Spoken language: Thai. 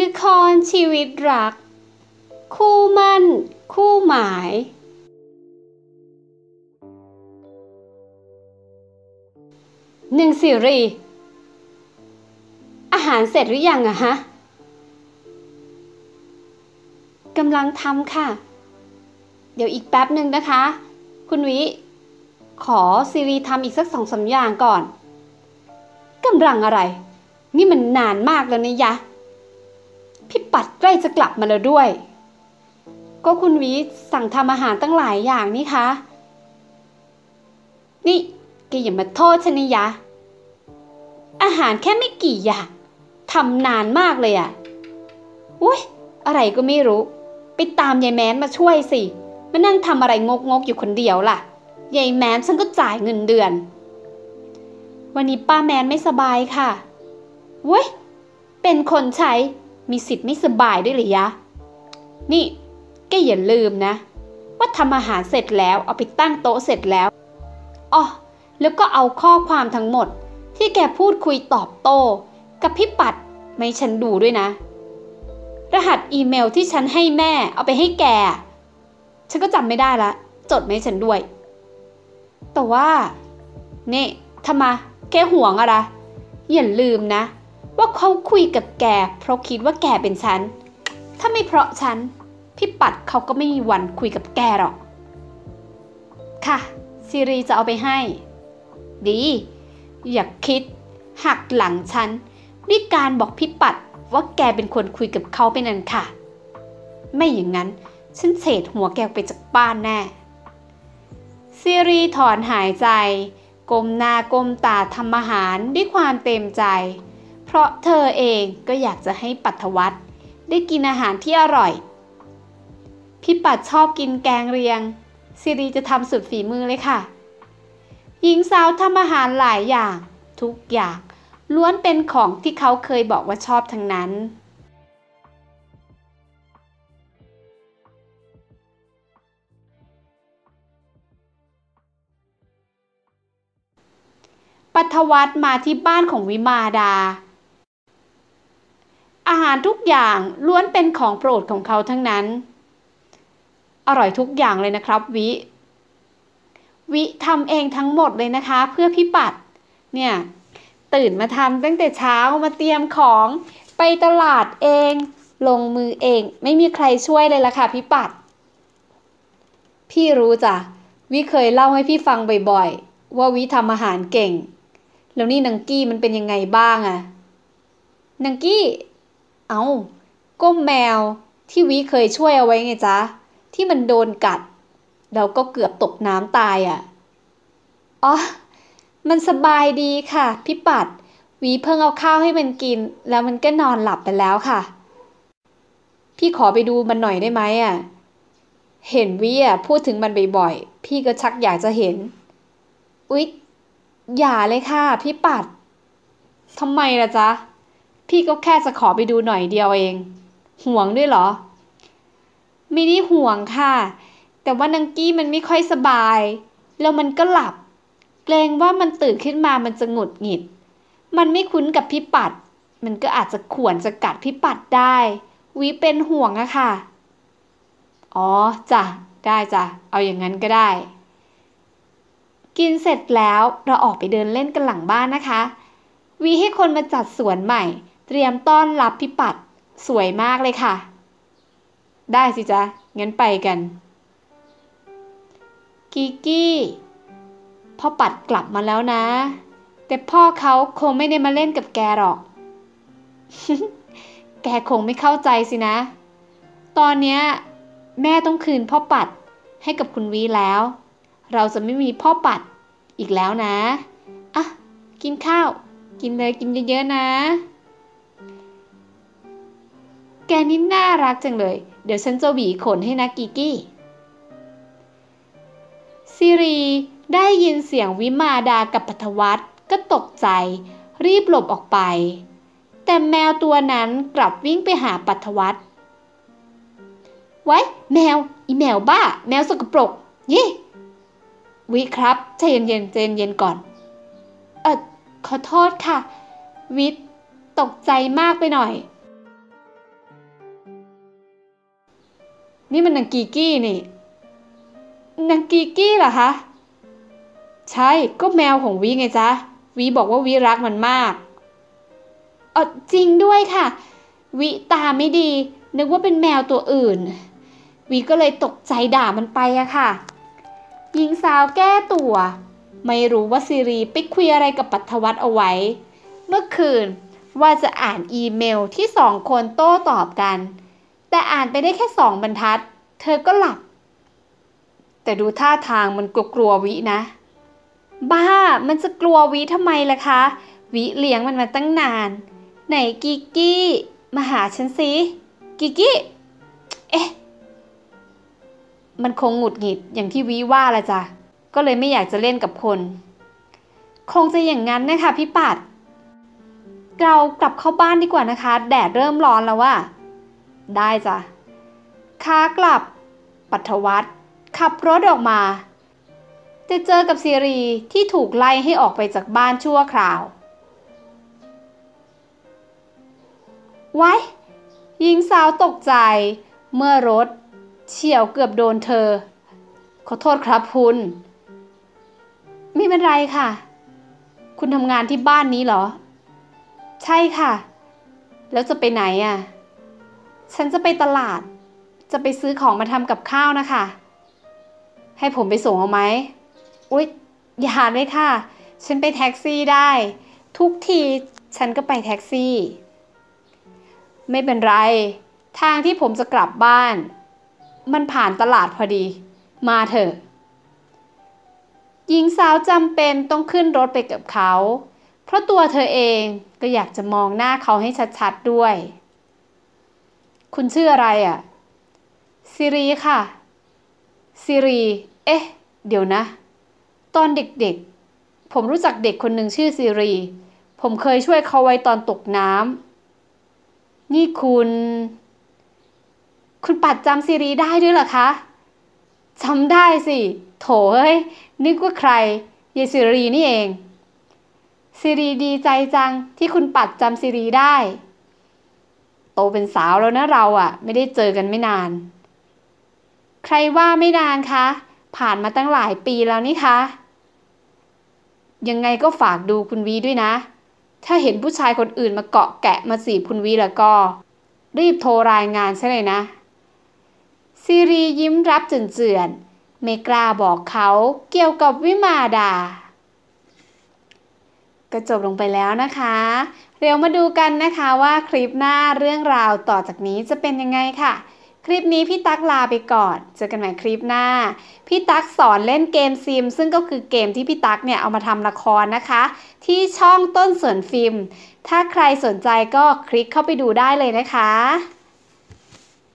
ละครชีวิตรัก คู่มั่น คู่หมาย หนึ่งสิรี อาหารเสร็จหรือยังอะฮะกำลังทำค่ะ เดี๋ยวอีกแป๊บหนึ่งนะคะ คุณวิ ขอซีรีทำอีกสักสองสาอย่างก่อนกำลังอะไร นี่มันนานมากแล้วนะยะัดใกล้จะกลับมาแล้วด้วย ก็คุณวิสั่งทำอาหารตั้งหลายอย่างนี่คะ นี่แกอย่ามาโทษฉันนะยะ อาหารแค่ไม่กี่อย่างทำนานมากเลยอะ่ะอุ้ยอะไรก็ไม่รู้ ไปตามยายแมนมาช่วยสิ มานั่งทำอะไรงกงกอยู่คนเดียวล่ะ ยายแมนฉันก็จ่ายเงินเดือน วันนี้ป้าแมนไม่สบายค่ะเว้ย เป็นคนใช้ มีสิทธิ์ไม่สบายด้วยหรือยะ นี่แกอย่าลืมนะ ว่าทำอาหารเสร็จแล้วเอาไปตั้งโต๊ะเสร็จแล้วอ๋อแล้วก็เอาข้อความทั้งหมด ที่แกพูดคุยตอบโต้กับพี่ปัดไม่ฉันดูด้วยนะ รหัสอีเมลที่ฉันให้แม่เอาไปให้แก ฉันก็จำไม่ได้ละ จดไม่ฉันด้วย แต่ว่า นี่ทำไมแกห่วงอะไรอย่าลืมนะ ว่าเขาคุยกับแก เพราะคิดว่าแกเป็นฉัน ถ้าไม่เพราะฉัน พี่ปัดเขาก็ไม่มีวันคุยกับแกหรอก ค่ะ ซีรีจะเอาไปให้ ดี อย่าคิด หักหลังฉัน ด้วยการบอกพี่ปัดว่าแกเป็นคนคุยกับเขาเป็นอันค่ะ ไม่อย่างนั้น ฉันเฉดหัวแกไปจากบ้านแน่ ซีรีถอนหายใจก้มหน้าก้มตาทำอาหารด้วยความเต็มใจ เพราะเธอเองก็อยากจะให้ปัทวัตได้กินอาหารที่อร่อย พี่ปัดชอบกินแกงเรียงซีรีจะทำสุดฝีมือเลยค่ะ หญิงสาวทำอาหารหลายอย่าง ทุกอย่างล้วนเป็นของที่เขาเคยบอกว่าชอบทั้งนั้น ปัทวัตมาที่บ้านของวิมาดาาหารทุกอย่างล้วนเป็นของโปรดของเขาทั้งนั้น อร่อยทุกอย่างเลยนะครับวิ วิทำเองทั้งหมดเลยนะคะ เพื่อพี่ปัดเนี่ยตื่นมาทำตั้งแต่เช้ามาเตรียมของไปตลาดเอง ลงมือเอง ไม่มีใครช่วยเลยล่ะค่ะพี่ปัด พี่รู้จ้ะวิเคยเล่าให้พี่ฟังบ่อยๆ ว่าวิทำอาหารเก่ง แล้วนี่นังกี้มันเป็นยังไงบ้างอะนังกี้ เอา้าก้มแมวที่วิเคยช่วยเอาไว้ไงจ๊ะ ที่มันโดนกัด แล้วก็เกือบตกน้ำตายอะ่ะ อ๋อ มันสบายดีค่ะ พี่ปัดวีเพิ่งเอาข้าวให้มันกิน แล้วมันก็นอนหลับไปแล้วค่ะ พี่ขอไปดูมันหน่อยได้ไหมอะ เห็นวีอะพูดถึงมันบ่อยๆ พี่ก็ชักอยากจะเห็น อุ๊ย อย่าเลยค่ะ พี่ปัดทำไมล่ะจ๊ะ พี่ก็แค่จะขอไปดูหน่อยเดียวเอง ห่วงด้วยเหรอ ไม่ได้ห่วงค่ะ แต่ว่านังกี้มันไม่ค่อยสบาย แล้วมันก็หลับ เกรงว่ามันตื่นขึ้นมามันจะหงุดหงิด มันไม่คุ้นกับพี่ปัด มันก็อาจจะข่วนจะกัดพี่ปัดได้ วิเป็นห่วงอะค่ะ อ๋อจ้ะได้จ้ะ เอาอย่างนั้นก็ได้ กินเสร็จแล้วเราออกไปเดินเล่นกันหลังบ้านนะคะ วีให้คนมาจัดสวนใหม่ เตรียมต้อนรับพี่ปัดสวยมากเลยค่ะ ได้สิจ๊ะ งั้นไปกัน กิกกี้พ่อปัดกลับมาแล้วนะ แต่พ่อเขาคงไม่ได้มาเล่นกับแกหรอก แกคงไม่เข้าใจสินะ ตอนเนี้ยแม่ต้องคืนพ่อปัดให้กับคุณวีแล้ว เราจะไม่มีพ่อปัดอีกแล้วนะ อะ กินข้าว กินเลยกินเยอะๆนะ แกนี่น่ารักจังเลย เดี๋ยวฉันจะหวีขนให้นะกิกกี้ซิรีได้ยินเสียงวิมาดากับปัทวัตก็ตกใจ รีบหลบออกไป แต่แมวตัวนั้นกลับวิ่งไปหาปัทวัตไว้แมว อีแมวบ้า แมวสกปรก ยี่ วิครับใจเย็นๆใจเย็นๆก่อน เออขอโทษค่ะ วิทตกใจมากไปหน่อย นี่มันนางกีกี้นี่นางกีกี้เหรอคะ ใช่ ก็แมวของวีไงจ๊ะ วีบอกว่าวีรักมันมากเออจริงด้วยค่ะ วิตาไม่ดี นึกว่าเป็นแมวตัวอื่น วีก็เลยตกใจด่ามันไปอะค่ะ หญิงสาวแก้ตัว ไม่รู้ว่าซีรีไปคุยอะไรกับปัทวัตเอาไว้ เมื่อคืนว่าจะอ่านอีเมลที่สองคนโต้ตอบกัน แต่อ่านไปได้แค่สองบรรทัด เธอก็หลับ แต่ดูท่าทางมันกลัวๆวินะ บ้ามันจะกลัววิทำไมล่ะคะ วิเลี้ยงมันมาตั้งนาน ไหนกิกกี้ มาหาฉันสิกิกกี้ เอ๊ะ มันคงหงุดหงิดอย่างที่วิว่าละจ้ะก็เลยไม่อยากจะเล่นกับคน คงจะอย่างนั้นนะคะพี่ปัด เรากลับเข้าบ้านดีกว่านะคะ แดดเริ่มร้อนแล้วว่า ได้จ้ะค้ากลับ ปัทวัตขับรถออกมาจะเจอกับซีรีที่ถูกไล่ให้ออกไปจากบ้านชั่วคราว ไว้หญิงสาวตกใจเมื่อรถ เฉียวเกือบโดนเธอ ขอโทษครับคุณ ไม่เป็นไรค่ะ คุณทำงานที่บ้านนี้เหรอ ใช่ค่ะ แล้วจะไปไหนอะ ฉันจะไปตลาด จะไปซื้อของมาทำกับข้าวนะคะ ให้ผมไปส่งเอาไหมอุ๊ย อย่าเลยค่ะ ฉันไปแท็กซี่ได้ ทุกทีฉันก็ไปแท็กซี่ ไม่เป็นไร ทางที่ผมจะกลับบ้าน มันผ่านตลาดพอดี มาเถอะ หญิงสาวจำเป็นต้องขึ้นรถไปกับเขา เพราะตัวเธอเองก็อยากจะมองหน้าเขาให้ชัดๆด้วย คุณชื่ออะไรอะซิรีค่ะซิรีเอ๊ะ เดี๋ยวนะ ตอนเด็กๆ ผมรู้จักเด็กคนหนึ่งชื่อซิรี ผมเคยช่วยเขาไว้ตอนตกน้ำนี่คุณ คุณปัดจำซิรีได้ด้วยเหรอคะจำได้สิ โถเอ้ย นึกว่าใครยายซิรีนี่เองซิรีดีใจจังที่คุณปัดจำซิรีได้ ตเป็นสาวแล้วนะเราอะไม่ได้เจอกันไม่นาน ใครว่าไม่นานคะ ผ่านมาตั้งหลายปีแล้วนี่คะ ยังไงก็ฝากดูคุณวีด้วยนะ ถ้าเห็นผู้ชายคนอื่นมาเกาะแกะมาสีบคุณวีแล้วก็ รีบโทรรายงานใช่เลยนะ ซีรียิ้มรับเจือนๆไม่กล้าบอกเขาเกี่ยวกับวิมาดา ก็จบลงไปแล้วนะคะ เดี๋ยวมาดูกันนะคะว่าคลิปหน้าเรื่องราวต่อจากนี้จะเป็นยังไงค่ะ คลิปนี้พี่ตั๊กลาไปก่อน เจอกันใหม่คลิปหน้า พี่ตั๊กสอนเล่นเกมซิม ซึ่งก็คือเกมที่พี่ตั๊กเนี่ยเอามาทำละครนะคะ ที่ช่องต้นสวนฟิล์ม ถ้าใครสนใจก็คลิกเข้าไปดูได้เลยนะคะ